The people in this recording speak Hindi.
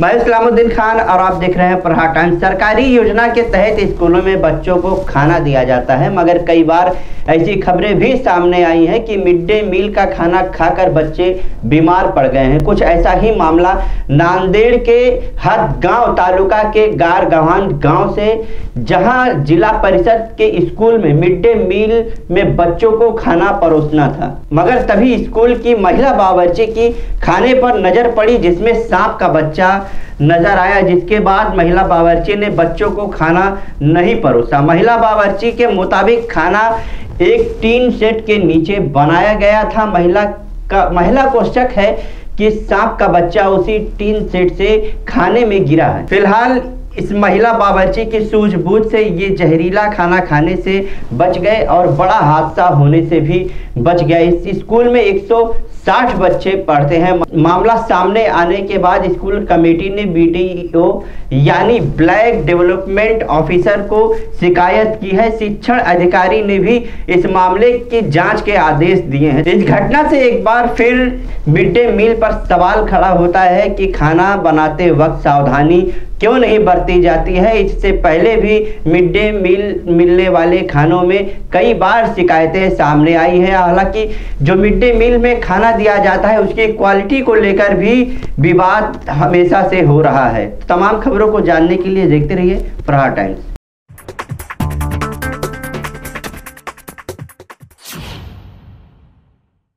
मैं इस्लामुद्दीन खान और आप देख रहे हैं प्रहार टाइम्स। सरकारी योजना के तहत स्कूलों में बच्चों को खाना दिया जाता है, मगर कई बार ऐसी खबरें भी सामने आई हैं कि मिड डे मील का खाना खाकर बच्चे बीमार पड़ गए हैं। कुछ ऐसा ही मामला नांदेड़ के हद गाँव तालुका के गार गवान गाँव से, जहाँ जिला परिषद के स्कूल में मिड डे मील में बच्चों को खाना परोसना था। मगर तभी स्कूल की महिला बावर्ची की खाने पर नज़र पड़ी, जिसमें सांप का बच्चा नज़र आया, जिसके बाद महिला बावर्ची ने बच्चों को खाना नहीं परोसा। महिला बावर्ची के मुताबिक खाना एक टीन सेट के नीचे बनाया गया था। महिला का, महिला को शक है कि सांप का बच्चा उसी टीन सेट से खाने में गिरा है। फ़िलहाल इस महिला बावर्ची की सूझबूझ से ये जहरीला खाना खाने से बच गए और बड़ा हादसा होने से भी बच गया। इस स्कूल में 160 बच्चे पढ़ते हैं। मामला सामने आने के बाद स्कूल कमेटी ने बीडीओ यानी ब्लैक डेवलपमेंट ऑफिसर को शिकायत की है। शिक्षण अधिकारी ने भी इस मामले की जाँच के आदेश दिए हैं। इस घटना से एक बार फिर मिड डे मील पर सवाल खड़ा होता है कि खाना बनाते वक्त सावधानी क्यों नहीं बरती जाती है? इससे पहले भी मिड डे मील मिलने वाले खानों में कई बार शिकायतें सामने आई हैं। हालाँकि जो मिड डे मील में खाना दिया जाता है, उसकी क्वालिटी को लेकर भी विवाद हमेशा से हो रहा है। तमाम खबरों को जानने के लिए देखते रहिए प्रहार टाइम्स।